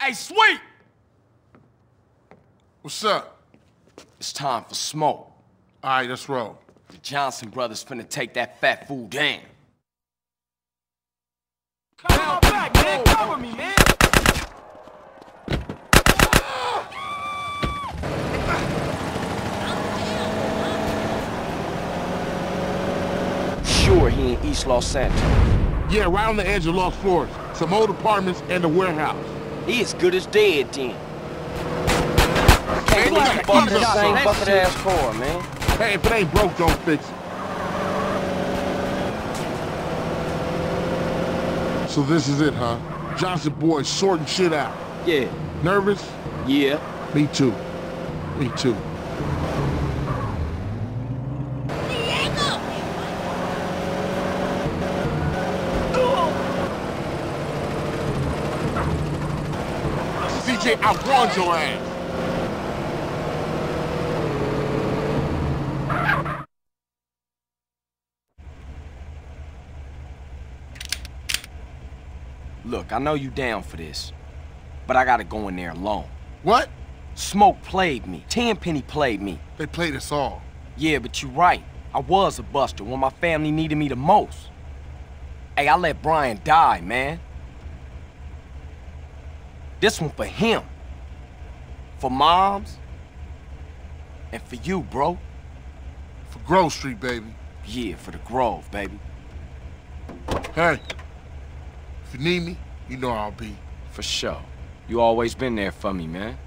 Hey, Sweet! What's up? It's time for smoke. All right, let's roll. The Johnson brothers finna take that fat fool down. Come on back, man! Cover me, man! Sure, he in East Los Santos. Yeah, right on the edge of Los Flores. Some old apartments and a warehouse. He as good as dead then. Can't Ain't believe you bought Jesus. the same That bucket shit. ass car, man. Hey, if it ain't broke, don't fix it. So this is it, huh? Johnson boy sorting shit out. Yeah. Nervous? Yeah. Me too. Me too. I warned your ass. Look, I know you down for this, but I gotta go in there alone. What? Smoke played me. Tenpenny played me. They played us all. Yeah, but you're right. I was a buster when my family needed me the most. Hey, I let Brian die, man. This one for him. For moms. And for you, bro. For Grove Street, baby. Yeah, for the Grove, baby. Hey, if you need me, you know I'll be. For sure. You always been there for me, man.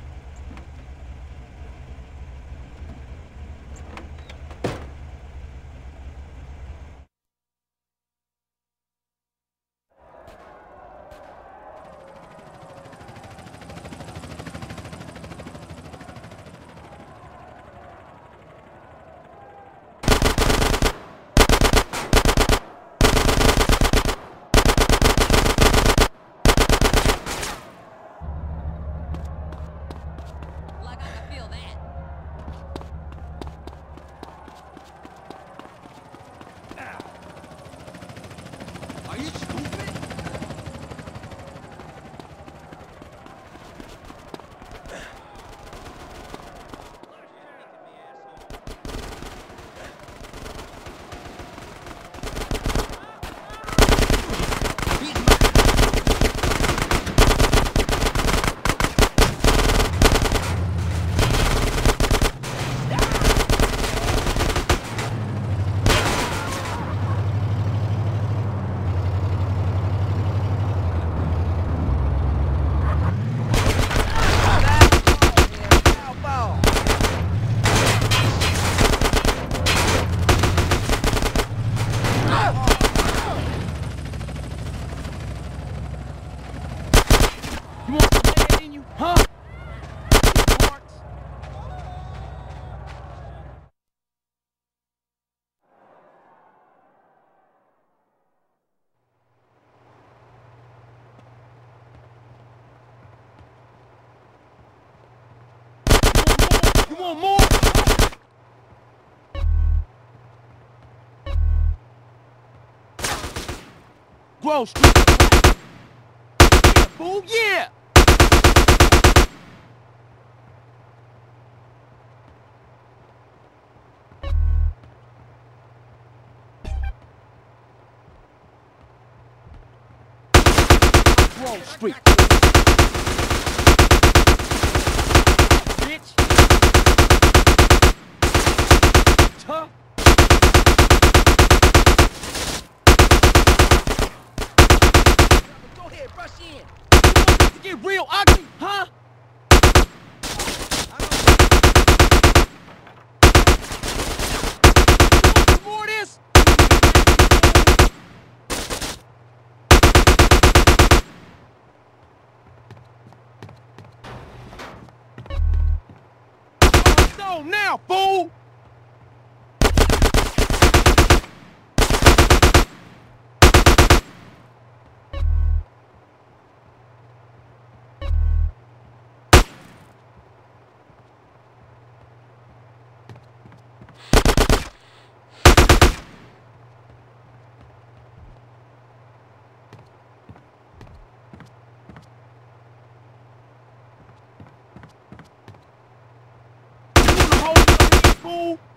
Want more? Street. Yeah, fool, yeah! Grove Street. Rush in. To get real ugly, huh? Now, fool! Fool!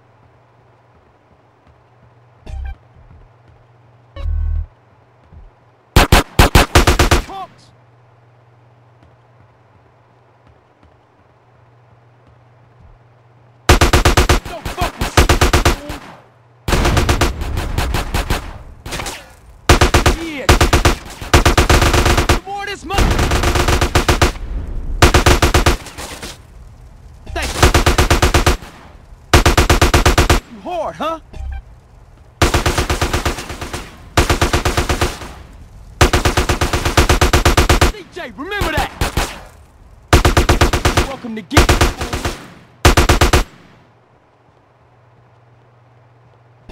Welcome to get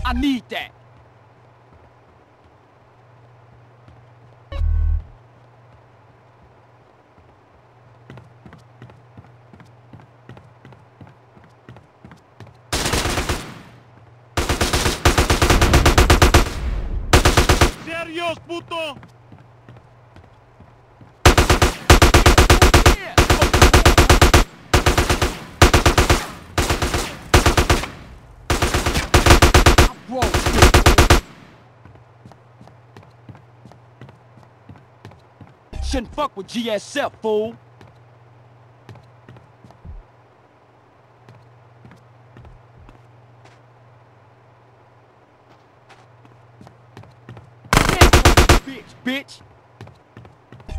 I need that. Serios, puto! Shouldn't fuck with GSF, fool. Bitch, bitch.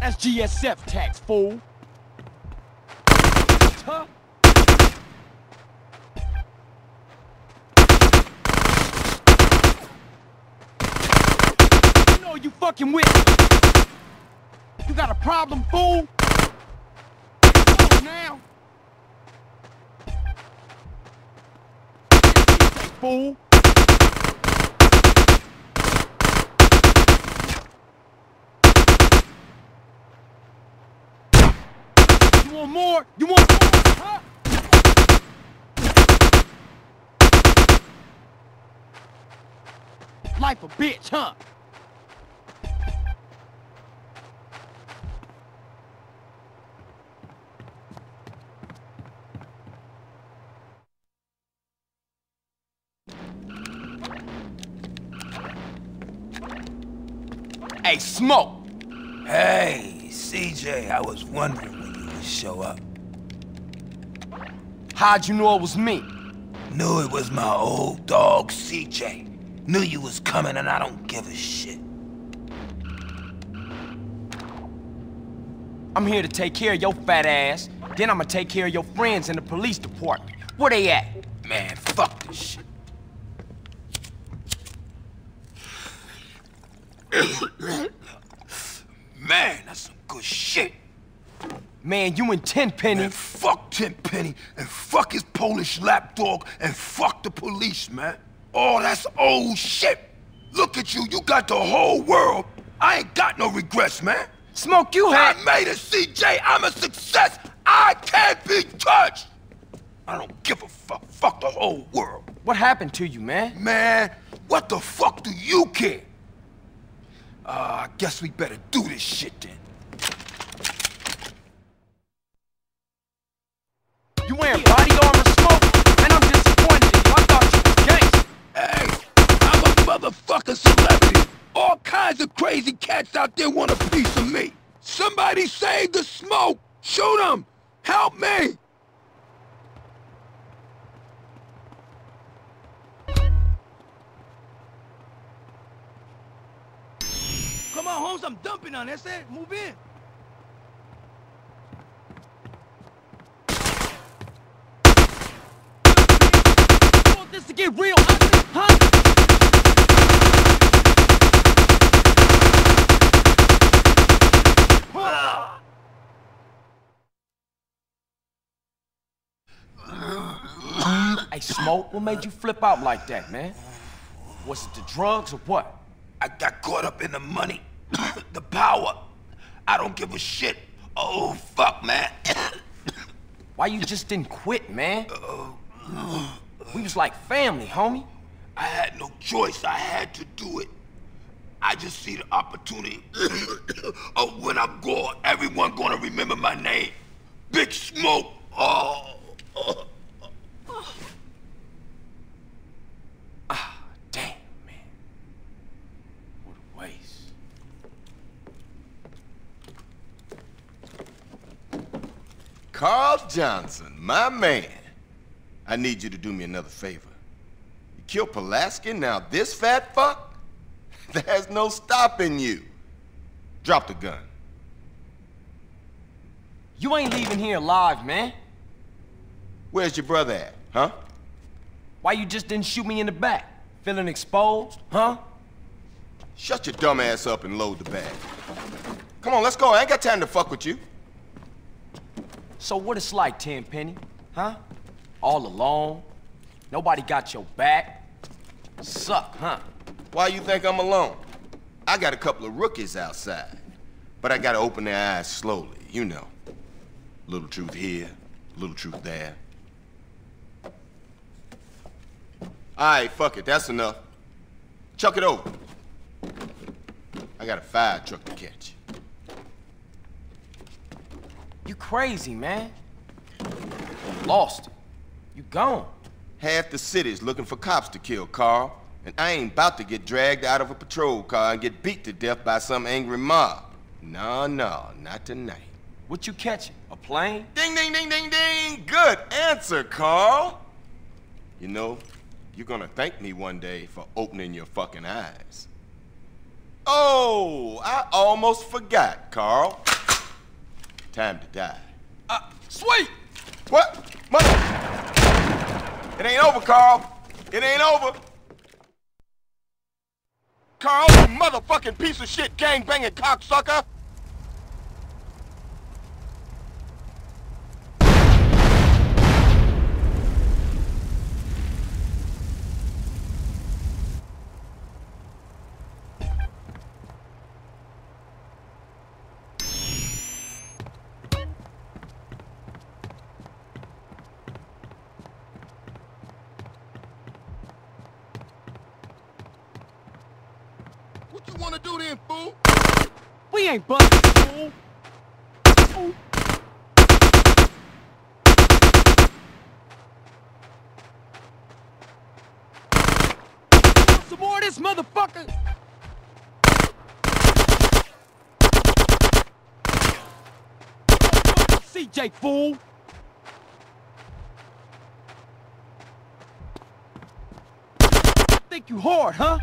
That's GSF tax, fool. Huh? You know you fucking with. You got a problem, fool? Now. Fool. You want more? You want more? Huh? Life a bitch, huh? Hey, Smoke! Hey, CJ, I was wondering when you would show up. How'd you know it was me? Knew it was my old dog, CJ. Knew you was coming and I don't give a shit. I'm here to take care of your fat ass. Then I'm gonna take care of your friends in the police department. Where they at? Man, fuck this shit. Man, that's some good shit. Man, you and Tenpenny. Man, fuck Tenpenny, and fuck his Polish lapdog, and fuck the police, man. Oh, that's old shit. Look at you, you got the whole world. I ain't got no regrets, man. Smoke, you had- I made it, CJ. I'm a success. I can't be touched. I don't give a fuck. Fuck the whole world. What happened to you, man? Man, what the fuck do you care? Uh, I guess we better do this shit then. You wearing body armor, Smoke? Man, I'm disappointed in you. I thought you was gangster. Hey, I'm a motherfucking celebrity. All kinds of crazy cats out there want a piece of me. Somebody save the smoke. Shoot them. Help me. Come on, Holmes, I'm dumping on this. it. Move in. You want this to get real ugly, huh? Hey, Smoke, what made you flip out like that, man? Was it the drugs or what? I got caught up in the money, the power. I don't give a shit. Oh, fuck, man. Why you just didn't quit, man? Uh, we was like family, homie. I had no choice. I had to do it. I just see the opportunity of oh, when I'm gone, everyone gonna remember my name. Big Smoke. Oh. oh. Carl Johnson, my man. I need you to do me another favor. You killed Pulaski, now this fat fuck? There's no stopping you. Drop the gun. You ain't leaving here alive, man. Where's your brother at, huh? Why you just didn't shoot me in the back? Feeling exposed, huh? Shut your dumb ass up and load the bag. Come on, let's go. I ain't got time to fuck with you. So what it's like, Tenpenny, huh? All alone? Nobody got your back? Suck, huh? Why you think I'm alone? I got a couple of rookies outside. But I gotta open their eyes slowly, you know. Little truth here, little truth there. Alright, fuck it, that's enough. Chuck it over. I got a fire truck to catch. You crazy, man. Lost it. You gone. Half the city's looking for cops to kill, Carl. And I ain't about to get dragged out of a patrol car and get beat to death by some angry mob. No, no, not tonight. What you catching? A plane? Ding, ding, ding, ding, ding! Good answer, Carl! You know, you're gonna thank me one day for opening your fucking eyes. Oh, I almost forgot, Carl. Time to die. Uh, sweet! What? Mother! It ain't over, Carl. It ain't over. Carl, you motherfucking piece of shit gang-banging cocksucker! What you wanna do then, fool? We ain't busted, fool. Fool. Some more of this motherfucker! CJ, fool! Think you hard, huh?